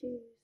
Say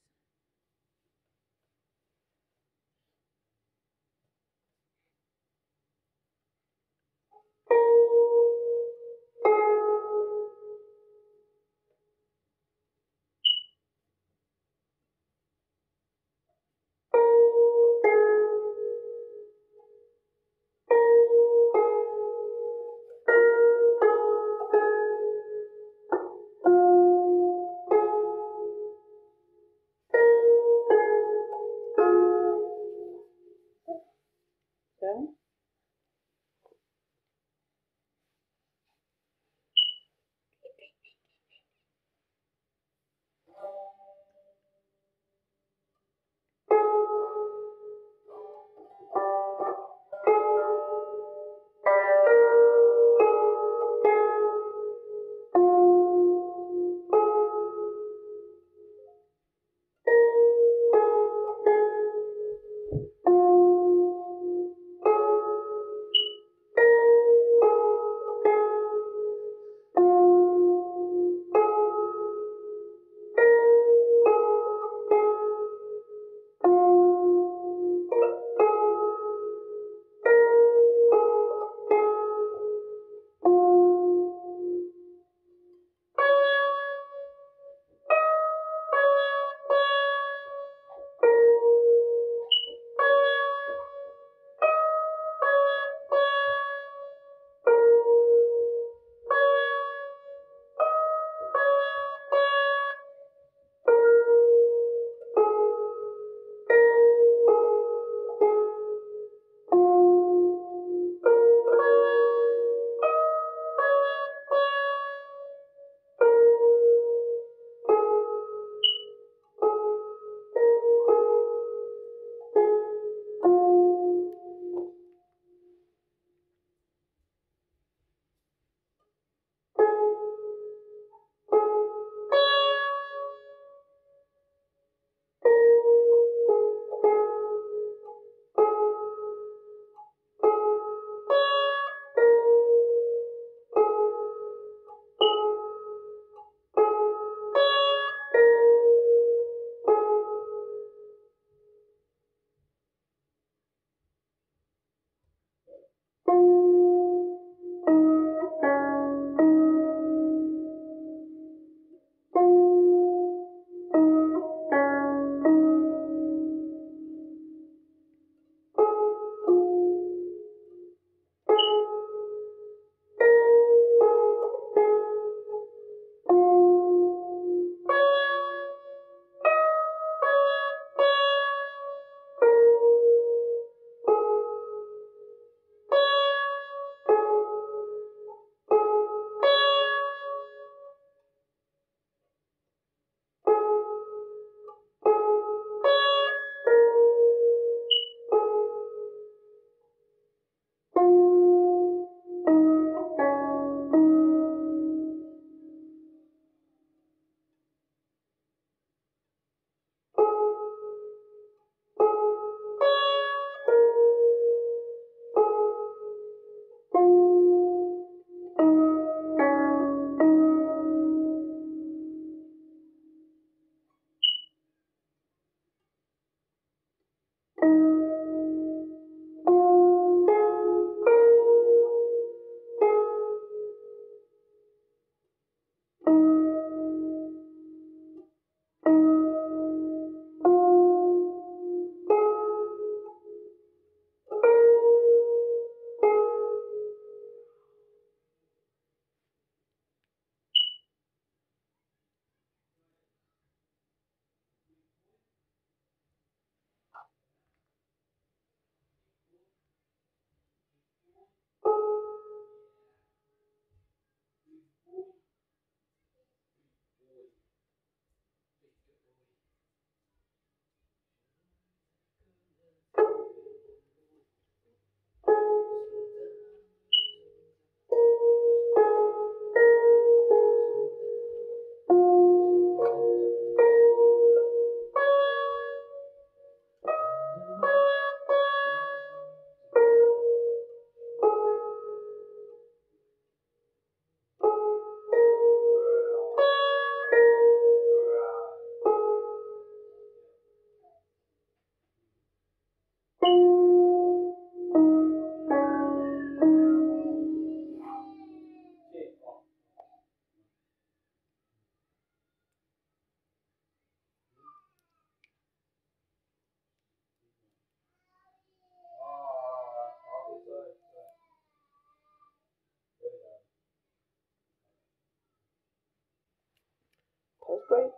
break.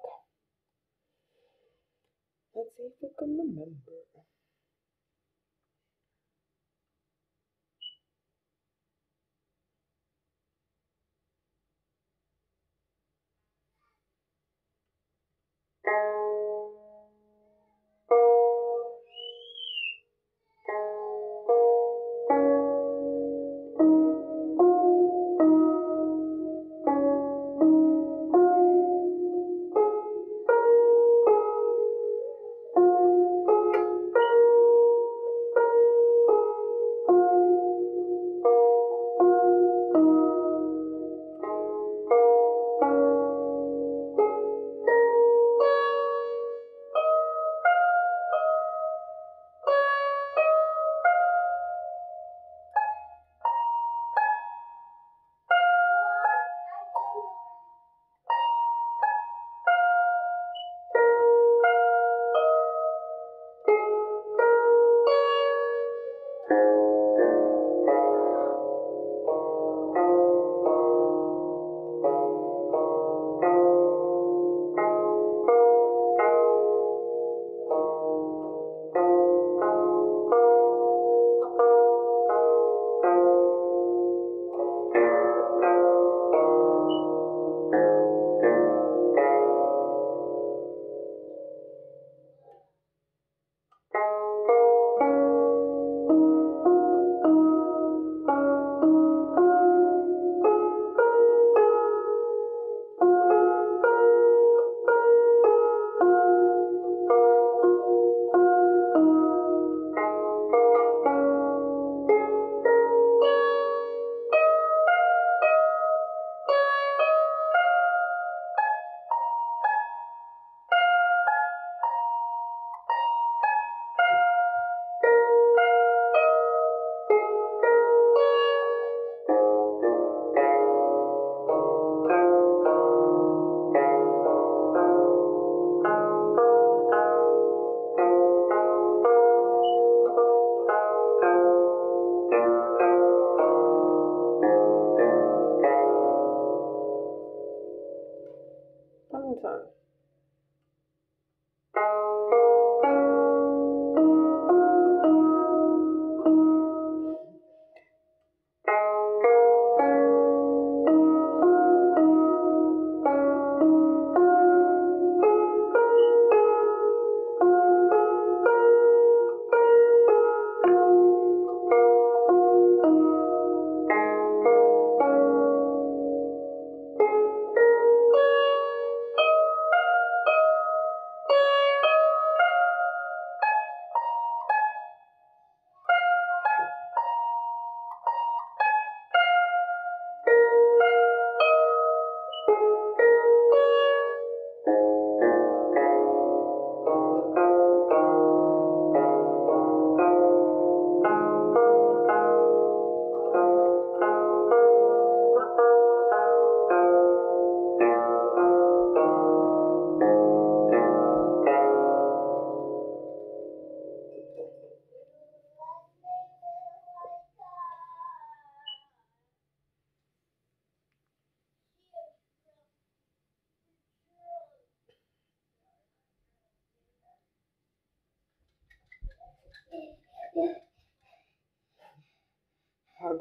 Let's see if we can remember.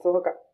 того, как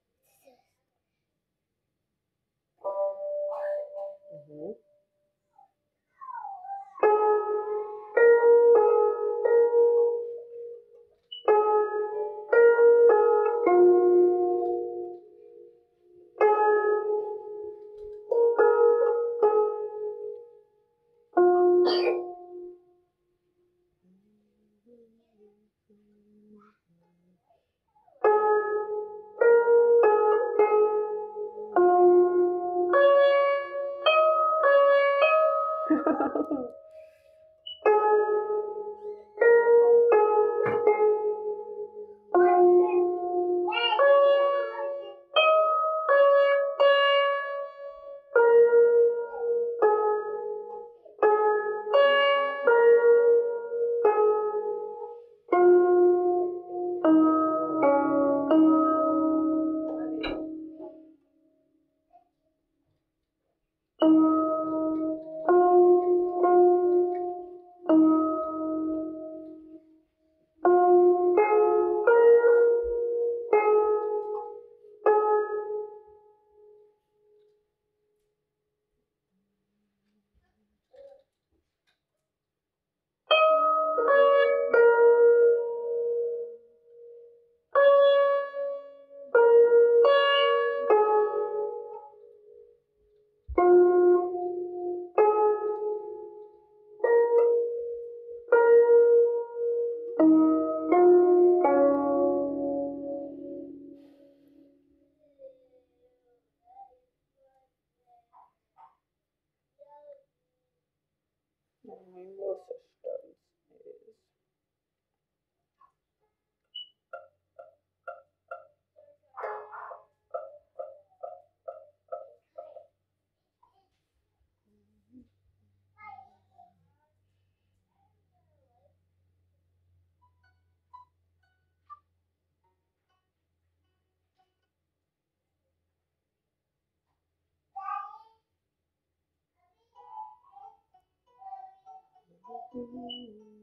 Mm-hmm.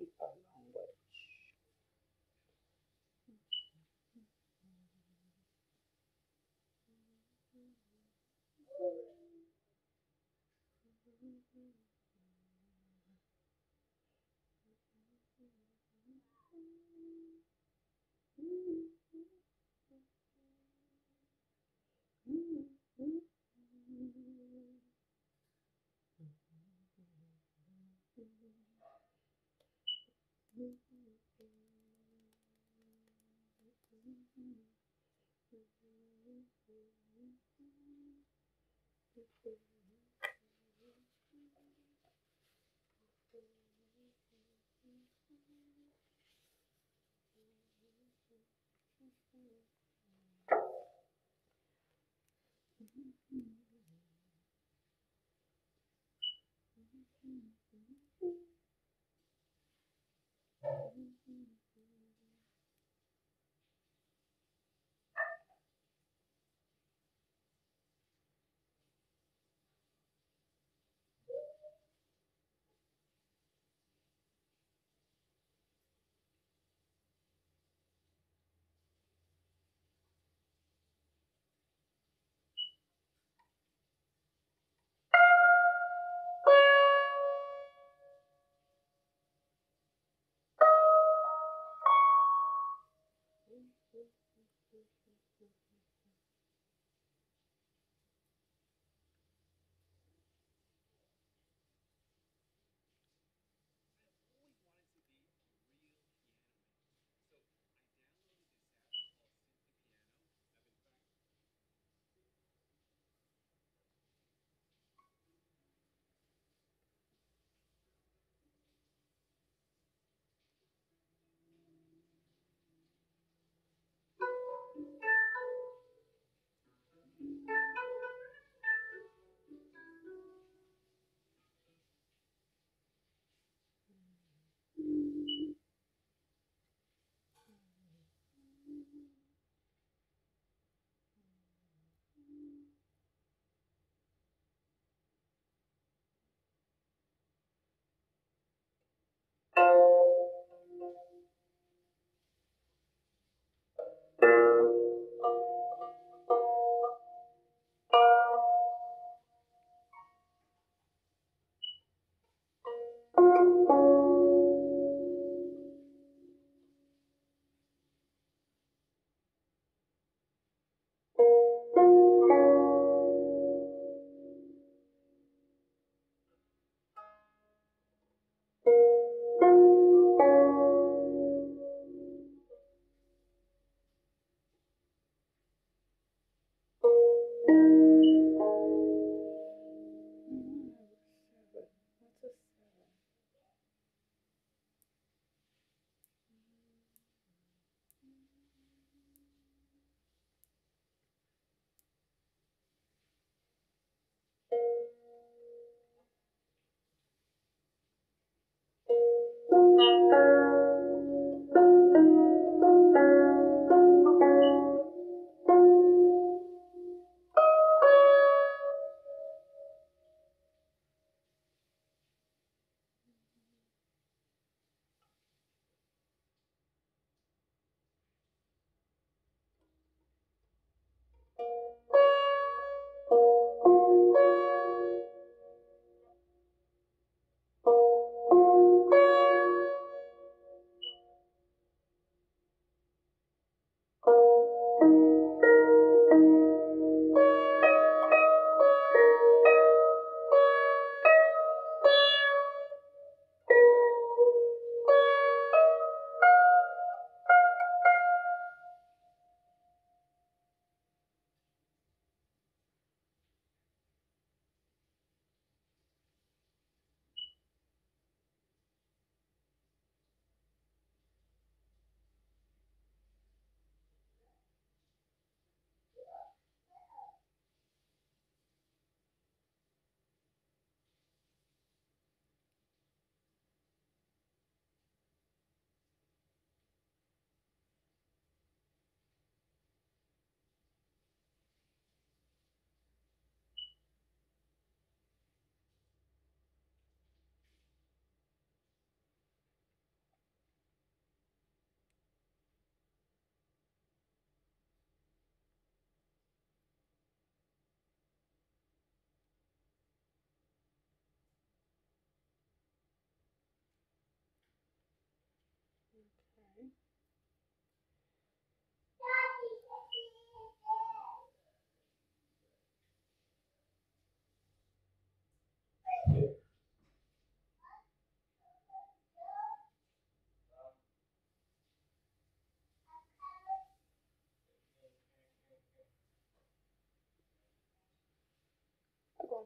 people language. Mm-hmm. Mm-hmm.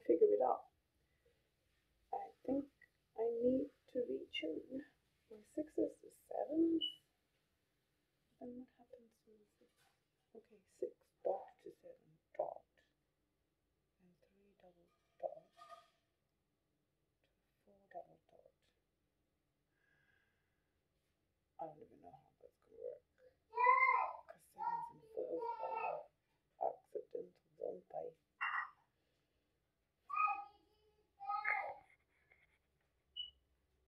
Figure it out. I think I need to retune my sixes to sevens. Then